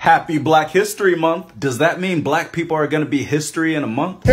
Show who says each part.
Speaker 1: Happy Black History Month. Does that mean black people are going to be history in a month?